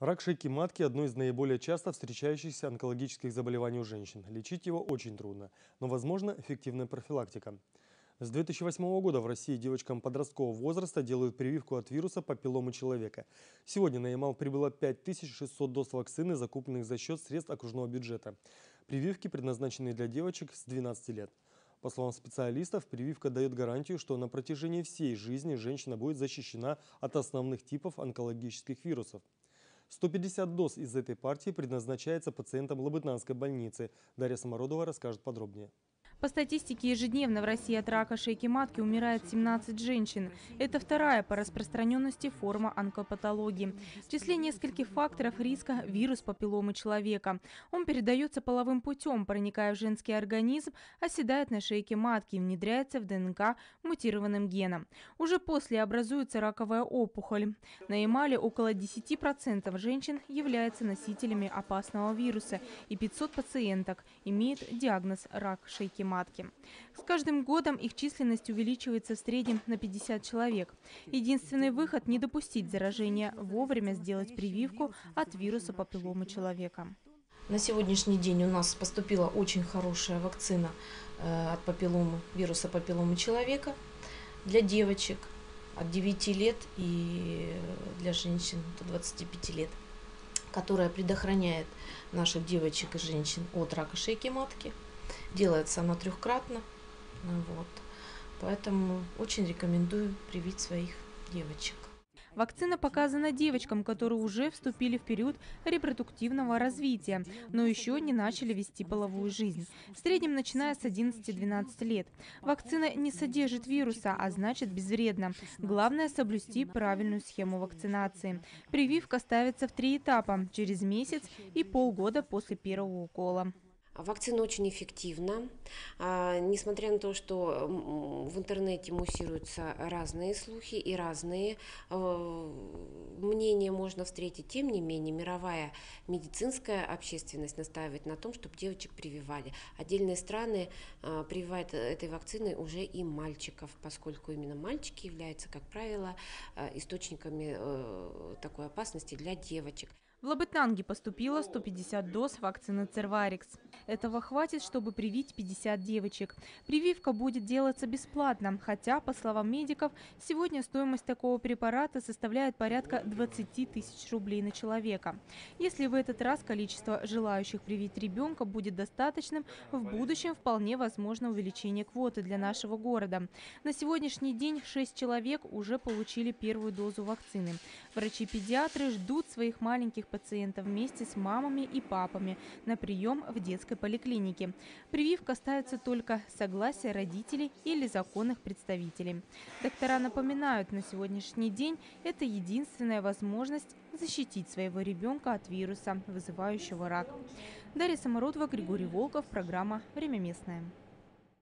Рак шейки матки – одно из наиболее часто встречающихся онкологических заболеваний у женщин. Лечить его очень трудно, но возможна эффективная профилактика. С 2008 года в России девочкам подросткового возраста делают прививку от вируса папилломы человека. Сегодня на Ямал прибыло 5600 доз вакцины, закупленных за счет средств окружного бюджета. Прививки предназначены для девочек с 12 лет. По словам специалистов, прививка дает гарантию, что на протяжении всей жизни женщина будет защищена от основных типов онкологических вирусов. 150 доз из этой партии предназначается пациентам Лабытнанской больницы. Дарья Самородова расскажет подробнее. По статистике, ежедневно в России от рака шейки матки умирает 17 женщин. Это вторая по распространенности форма онкопатологии. В числе нескольких факторов риска – вирус папилломы человека. Он передается половым путем, проникая в женский организм, оседает на шейке матки и внедряется в ДНК мутированным геном. Уже после образуется раковая опухоль. На эмали около 10% женщин являются носителями опасного вируса, и 500 пациенток имеют диагноз рак шейки матки. С каждым годом их численность увеличивается в среднем на 50 человек. Единственный выход – не допустить заражения, вовремя сделать прививку от вируса папилломы человека. На сегодняшний день у нас поступила очень хорошая вакцина э, от папилломы, вируса папилломы человека для девочек от 9 лет и для женщин до 25 лет, которая предохраняет наших девочек и женщин от рака шейки матки, Делается она трехкратно. Вот. Поэтому очень рекомендую привить своих девочек. Вакцина показана девочкам, которые уже вступили в период репродуктивного развития, но еще не начали вести половую жизнь. В среднем начиная с 11-12 лет. Вакцина не содержит вируса, а значит безвредна. Главное соблюсти правильную схему вакцинации. Прививка ставится в три этапа – через месяц и полгода после первого укола. Вакцина очень эффективна, а, несмотря на то, что в интернете муссируются разные слухи и разные э, мнения можно встретить, тем не менее мировая медицинская общественность настаивает на том, чтобы девочек прививали. Отдельные страны а, прививают этой вакциной уже и мальчиков, поскольку именно мальчики являются, как правило, э, источниками э, такой опасности для девочек. В Лабытнанге поступило 150 доз вакцины Церварикс. Этого хватит, чтобы привить 50 девочек. Прививка будет делаться бесплатно, хотя, по словам медиков, сегодня стоимость такого препарата составляет порядка 20 тысяч рублей на человека. Если в этот раз количество желающих привить ребенка будет достаточным, в будущем вполне возможно увеличение квоты для нашего города. На сегодняшний день 6 человек уже получили первую дозу вакцины. Врачи-педиатры ждут своих маленьких пациентов вместе с мамами и папами на прием в детской поликлинике. Прививка ставится только согласие родителей или законных представителей. Доктора напоминают, на сегодняшний день это единственная возможность защитить своего ребенка от вируса, вызывающего рак. Дарья Самородова, Григорий Волков, программа «Время местное».